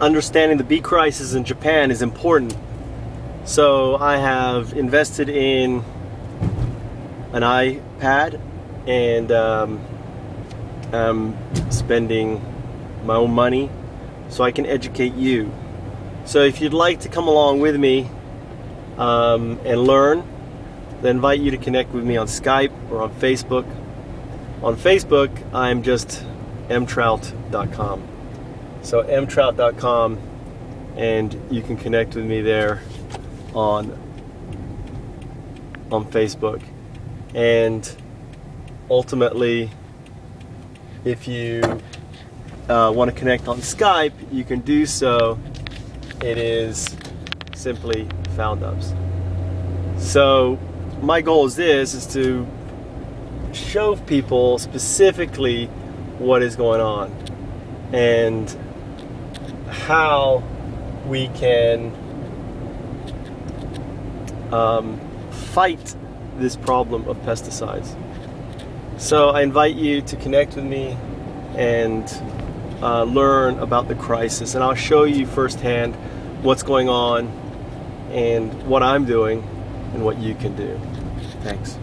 understanding the bee crisis in Japan is important. So I have invested in an iPad and um, I'm spending my own money so I can educate you. So if you'd like to come along with me um, and learn, then invite you to connect with me on Skype or on Facebook. On Facebook, I'm just mtrout.com. So mtrout.com, and you can connect with me there on on Facebook. And ultimately, if you uh, want to connect on Skype, you can do so. It is simply FoundUps. So my goal is this: is to show people specifically what is going on and how we can um, fight this problem of pesticides. So I invite you to connect with me and uh, learn about the crisis, and I'll show you firsthand what's going on and what I'm doing and what you can do. Thanks.